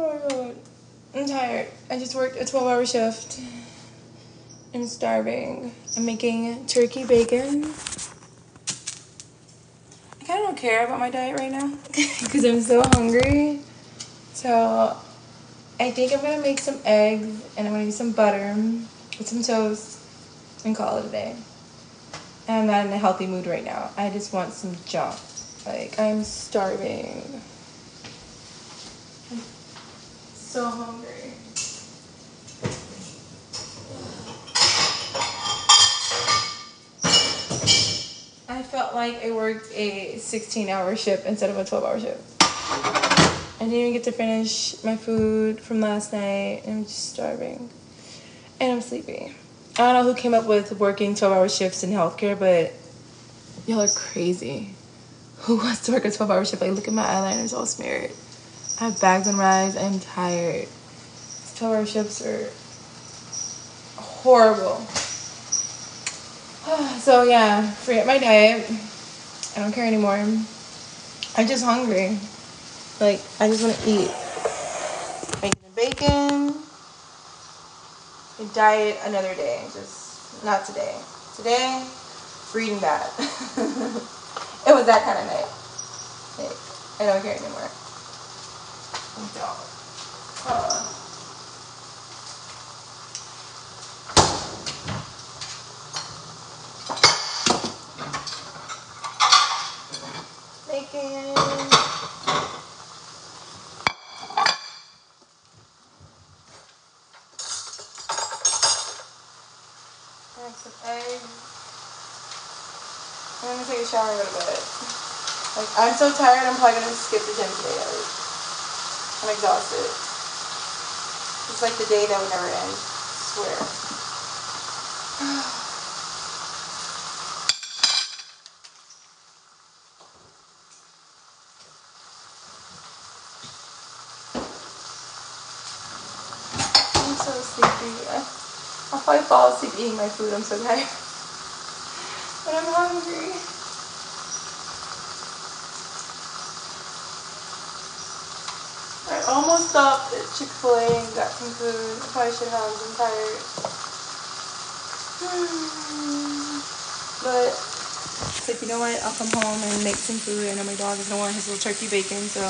Oh my god. I'm tired. I just worked a 12 hour shift. I'm starving. I'm making turkey bacon. I kind of don't care about my diet right now because I'm so hungry. So I think I'm gonna make some eggs and I'm gonna use some butter with some toast and call it a day. I'm not in a healthy mood right now. I just want some junk. Like I'm starving. So hungry. I felt like I worked a 16 hour shift instead of a 12 hour shift. I didn't even get to finish my food from last night. I'm just starving. And I'm sleepy. I don't know who came up with working 12 hour shifts in healthcare, but y'all are crazy. Who wants to work a 12 hour shift? Like, look at my eyeliners all smeared. I have bags on eyes. I'm tired. These 12 hour shifts are horrible. So, yeah, forget my diet. I don't care anymore. I'm just hungry. Like, I just want to eat. Bacon and bacon. Diet another day. Just not today. Today, reading bad. it was that kind of night. Like, I don't care anymore. Uh, bacon. And some eggs. I'm gonna take a shower and go to bed. Like I'm so tired. I'm probably gonna skip the gym today. I'm exhausted. It's like the day that would never end. I swear. I'm so sleepy. I- I'll probably fall asleep eating my food. I'm so tired. But I'm hungry. Almost stopped at Chick fil A and got some food. I probably should have. I'm tired. But, it's like, you know what? I'll come home and make some food. I know my dog is going to want his little turkey bacon, so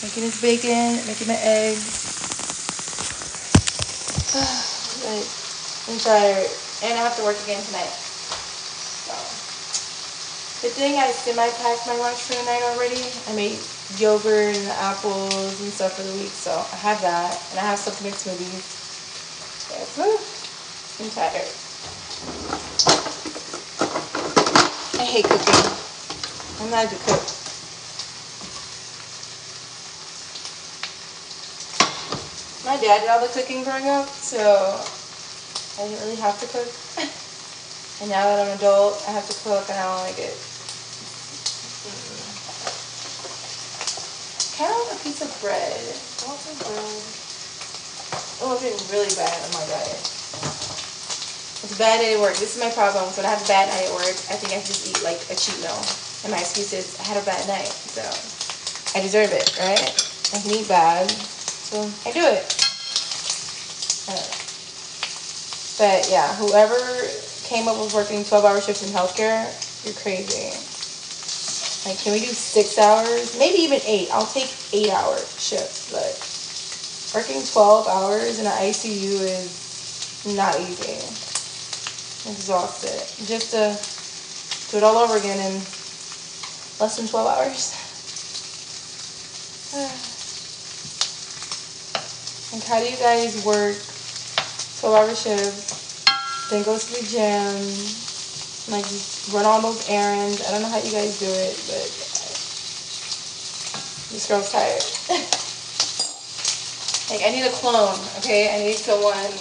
making his bacon, making my eggs. I'm tired. And I have to work again tonight. So, good thing I semi-packed my lunch for the night already. I made yogurt and apples and stuff for the week, so I have that. And I have in smoothies. Yes, woo. I'm tired. I hate cooking. I'm not a cook. My dad did all the cooking growing up, so I didn't really have to cook. and now that I'm an adult, I have to cook and I don't like it. Of a piece of bread. I want some bread. Oh, I'm getting really bad on my diet. It's a bad day at work. This is my problem. So when I have a bad night at work, I think I just eat like a cheat meal. And my excuse is I had a bad night. So I deserve it, right? I can eat bad. So I do it. But yeah, whoever came up with working 12 hour shifts in healthcare, you're crazy. Like, can we do six hours? Maybe even eight. I'll take eight hour shifts, but working 12 hours in an ICU is not easy. Exhausted. Just to do it all over again in less than 12 hours. Like, how do you guys work 12 hour shifts, then go to the gym, like run all those errands? I don't know how you guys do it, but this girl's tired. like, I need a clone, okay? I need someone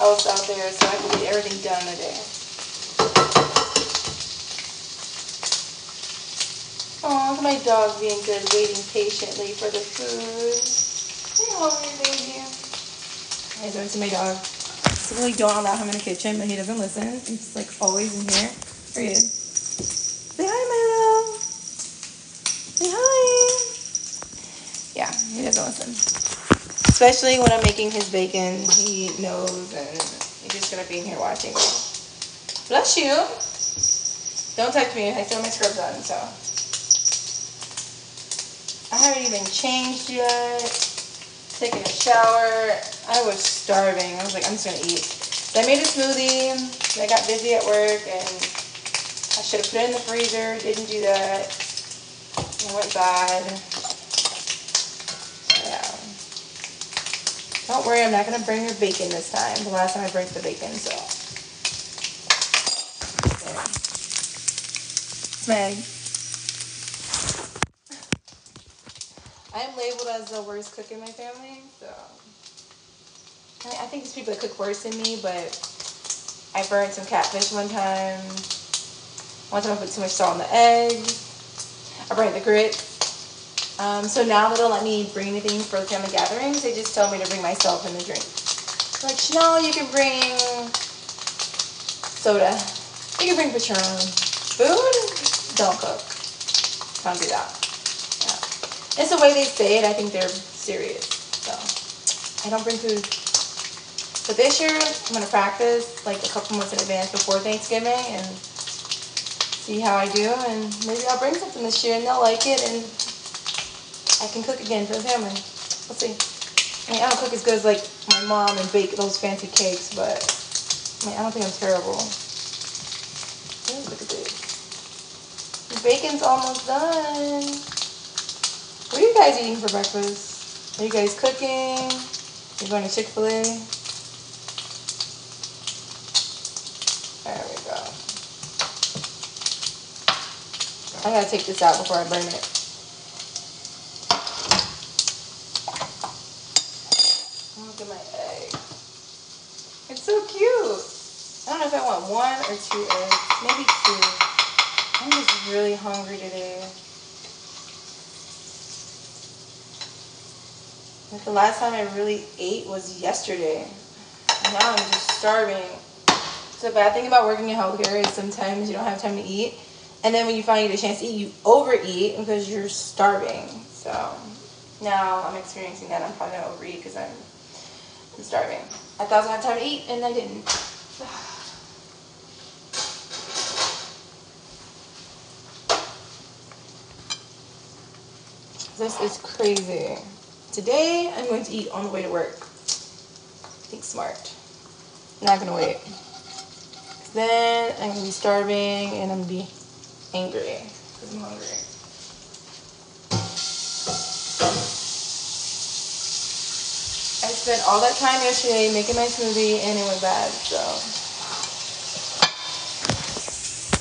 else out there so I can get everything done in a day. Oh, my dog being good, waiting patiently for the food. Hey, hungry baby. I don't see my dog. Really don't allow him in the kitchen, but he doesn't listen. He's like always in here. Is. Say hi, Milo. Say hi. Yeah, he doesn't listen. Especially when I'm making his bacon, he knows and he's just gonna be in here watching. Bless you. Don't touch me. I still have my scrubs on, so. I haven't even changed yet. Taking a shower. I was starving. I was like, I'm just gonna eat. So I made a smoothie. I got busy at work and I should have put it in the freezer. Didn't do that. It went bad. Yeah. Don't worry, I'm not gonna bring your bacon this time. The last time I brought the bacon, so. Meg. I am labeled as the worst cook in my family, so. I, I think there's people that cook worse than me, but I burned some catfish one time. One time I put too much salt on the eggs. I burned the grits. Um, so now they don't let me bring anything for the family gatherings. They just tell me to bring myself and the drink. Like, Chanel, you can bring soda. You can bring Patron. Food? don't cook. Don't do that. Yeah. It's the way they say it. I think they're serious. So I don't bring food. But this year, I'm going to practice like a couple months in advance before Thanksgiving and see how I do. And maybe I'll bring something this year and they'll like it and I can cook again for the family. We'll see. I mean, I don't cook as good as like my mom and bake those fancy cakes, but I mean, I don't think I'm terrible. Look at this bacon's almost done. What are you guys eating for breakfast? Are you guys cooking? You're going to Chick-fil-A? There we go. I gotta take this out before I burn it. Look at my egg. It's so cute. I don't know if I want one or two eggs. Maybe two. I'm just really hungry today. Like the last time I really ate was yesterday. Now I'm just starving. So the bad thing about working in healthcare is sometimes you don't have time to eat. And then when you finally get a chance to eat, you overeat because you're starving. So now I'm experiencing that. I'm probably gonna overeat because I'm, I'm starving. I thought I was gonna have time to eat and I didn't. This is crazy. Today, I'm going to eat on the way to work. Think smart. Not gonna wait. Then I'm gonna be starving and I'm gonna be I'm hungry. I spent all that time yesterday making my smoothie and it went bad, so.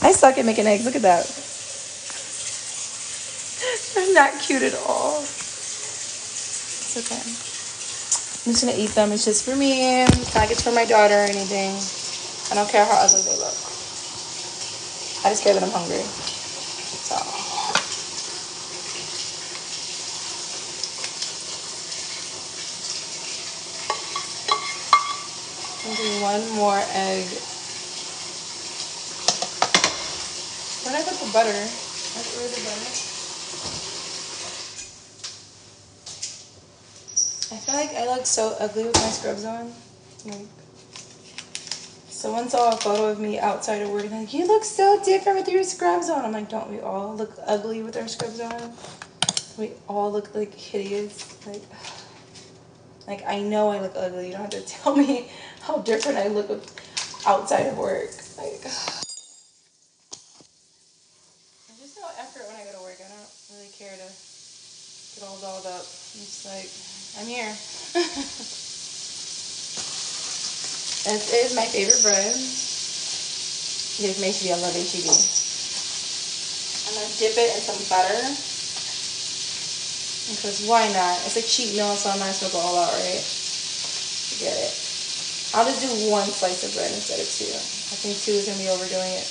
I suck at making eggs. Look at that. They're not cute at all. It's okay. I'm just gonna eat them. It's just for me. It's not like it's for my daughter or anything. I don't care how ugly they look. I just care that I'm hungry. So. I'll do one more egg. Where did I put the butter? Where's the butter? I feel like I look so ugly with my scrubs on. Like, someone saw a photo of me outside of work and like, you look so different with your scrubs on. I'm like, don't we all look ugly with our scrubs on? We all look like hideous. Like, like I know I look ugly. You don't have to tell me how different I look outside of work. Like, there's just no effort when I go to work. I don't really care to get all dolled up. I'm just like, I'm here. this is my favorite bread. It is made to be I love HEB. I'm going to dip it in some butter. Because why not? It's a cheap meal, so I might as well go all out, right? Get it. I'll just do one slice of bread instead of two. I think two is going to be overdoing it.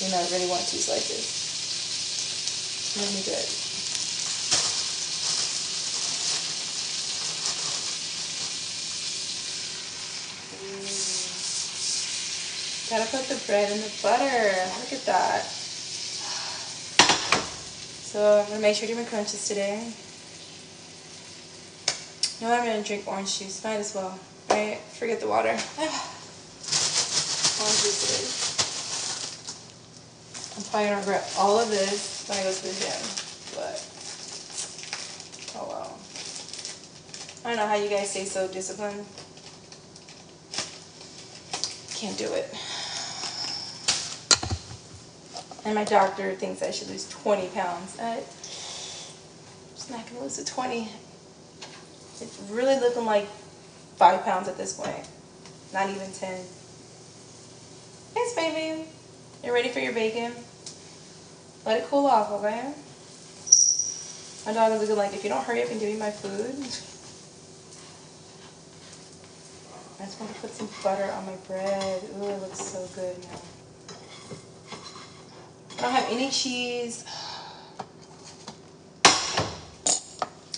You know, I really want two slices. Going to be good. Gotta put the bread in the butter. Look at that. So I'm gonna make sure to do my crunches today. No, I'm gonna drink orange juice. Might as well. Right? Forget the water. orange juice it is. I'm probably gonna regret all of this when I go to the gym. But oh well. I don't know how you guys stay so disciplined. Can't do it. And my doctor thinks I should lose 20 pounds. I, just not gonna lose the 20. It's really looking like five pounds at this point. Not even 10. Thanks, baby. You ready for your bacon? Let it cool off, okay? My dog is looking like, if you don't hurry up and give me my food. I just want to put some butter on my bread. Ooh, it looks so good now. I don't have any cheese.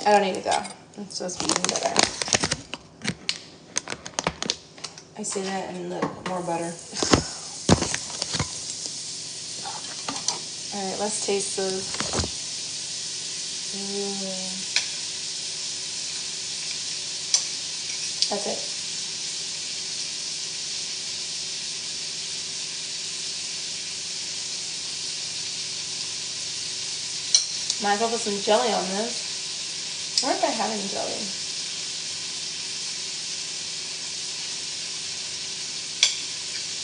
I don't need it though. I'm supposed to be eating better. I say that and look, more butter. Alright, let's taste those. Mm. That's it. Might as well put some jelly on this. I wonder if I have any jelly.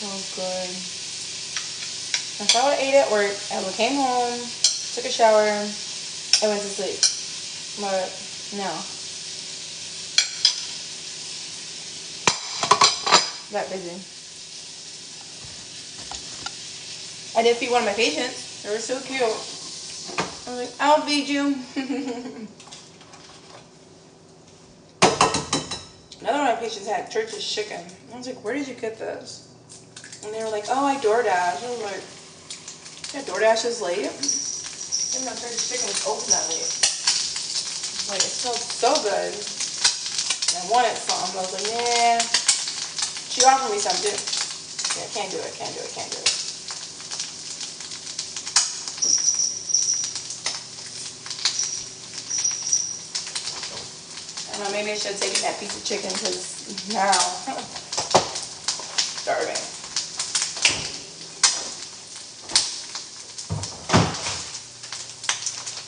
Oh, good. If I would have ate at work, I came home, took a shower, and went to sleep. But no. That busy. I did feed one of my patients. They were so cute. I was like, I'll feed you. Another one of my patients had church's chicken. I was like, where did you get this? And they were like, oh, I DoorDash. I was like, yeah, DoorDash is late. Church's chicken was open that late. Like, it smelled so good. And I wanted some, but I was like, yeah. She offered me some too. Yeah, can't do it, can't do it, can't do it. Know, maybe I should have taken that piece of chicken because now starving.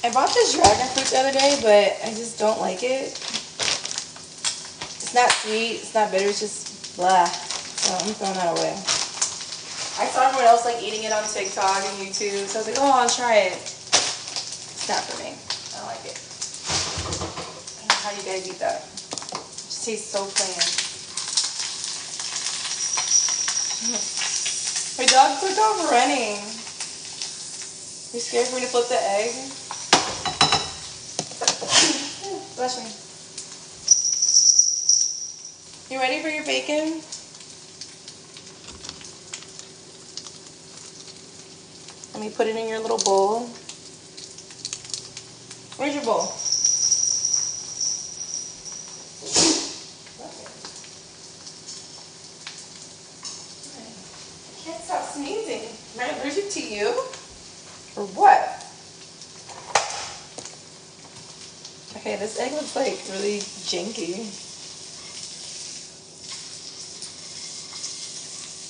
I bought this dragon fruit the other day, but I just don't like it. It's not sweet, it's not bitter, it's just blah. So I'm throwing that away. I saw everyone else like eating it on TikTok and YouTube, so I was like, oh, I'll try it. It's not for me. I don't like it how you guys eat that. It just tastes so plain. My dog took off running. You scared for me to flip the egg? Bless me. You ready for your bacon? Let me put it in your little bowl. Where's your bowl? For what? Okay, this egg looks like really janky.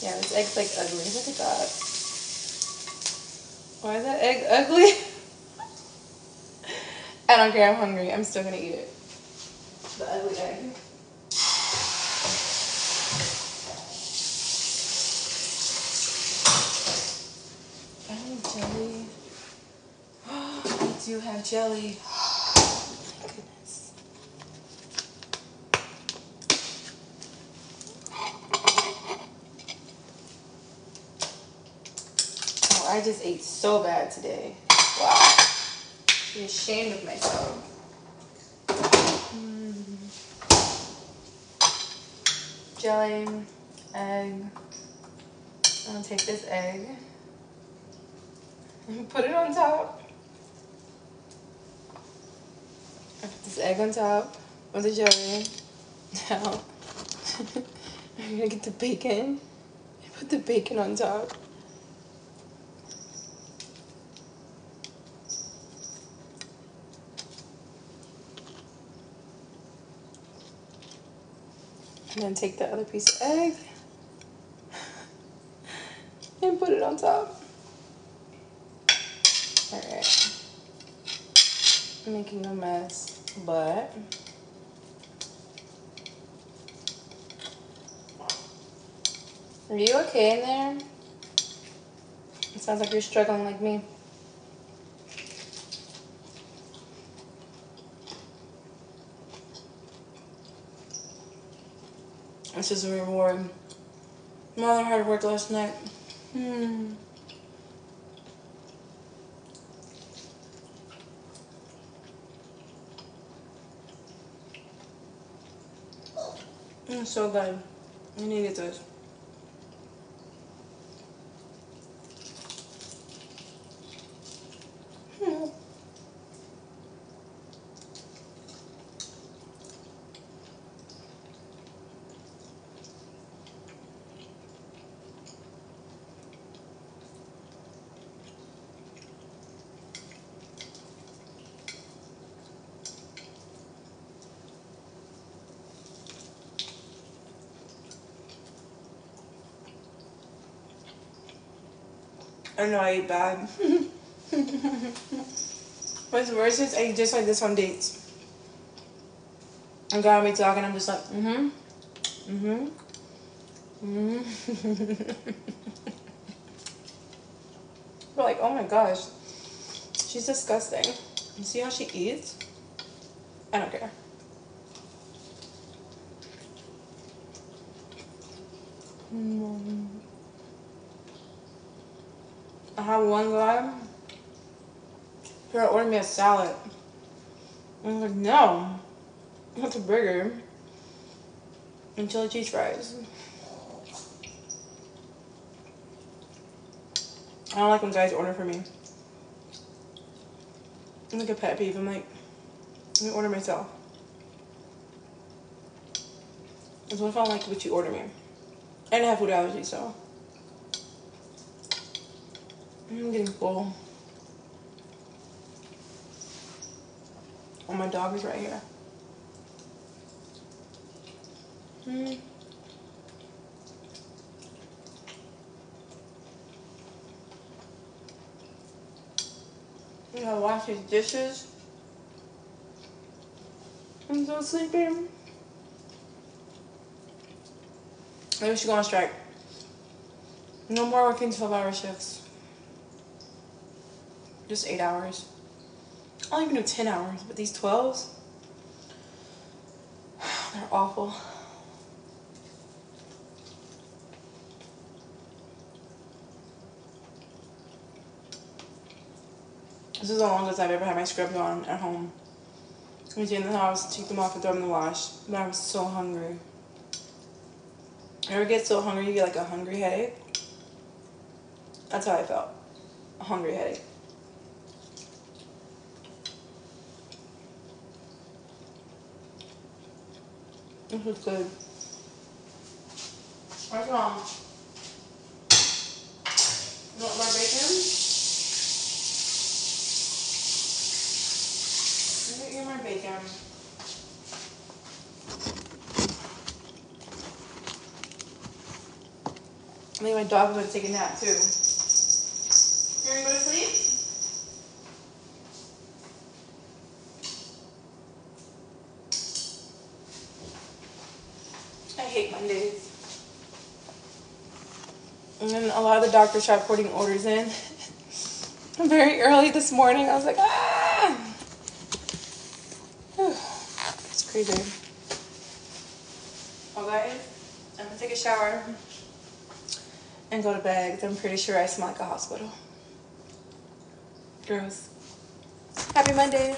Yeah, this egg's like ugly. Look at that. Why is that egg ugly? I don't care, I'm hungry. I'm still gonna eat it. The ugly egg. I need jelly. I do have jelly. Oh, goodness. Oh, I just ate so bad today. Wow. I'm ashamed of myself. Mm. Jelly, egg. I'm gonna take this egg and put it on top. I put this egg on top of the jelly. Now, I'm gonna get the bacon and put the bacon on top. And then take the other piece of egg and put it on top. Alright. Making a mess, but Are you okay in there? It sounds like you're struggling like me. This is a reward. My other hard work last night. Hmm. It's so good. I needed this. I know I ate bad. What's worse is I just like this on dates. And God me talking, I'm just like, mm-hmm. Mm-hmm. Mm-hmm. We're like, oh my gosh. She's disgusting. You see how she eats? I don't care. Mm. I have one guy who order me a salad. And I'm like, no. What's a burger? And chili cheese fries. I don't like when guys order for me. I'm like a pet peeve. I'm like, let me order myself. Because what if I don't like what you order me? And I have food allergies, so. I'm getting full. Oh, my dog is right here. Hmm. I gotta wash these dishes. I'm so sleepy. Maybe we should go on strike. No more working 12 hour shifts. Just 8 hours. I'll even do 10 hours, but these 12s, they're awful. This is the longest I've ever had my scrubs on at home. I was in the house, take them off and throw them in the wash. But I was so hungry. You ever get so hungry you get like a hungry headache? That's how I felt. A hungry headache. This is good. Where's mom? You want more bacon? Let me get more bacon. I think my dog would take a nap too. You to go to sleep? hate Mondays. And then a lot of the doctors tried putting orders in. Very early this morning, I was like, ah! it's crazy. Guys, I'm gonna take a shower and go to bed I'm pretty sure I smell like a hospital. Gross. Happy Monday.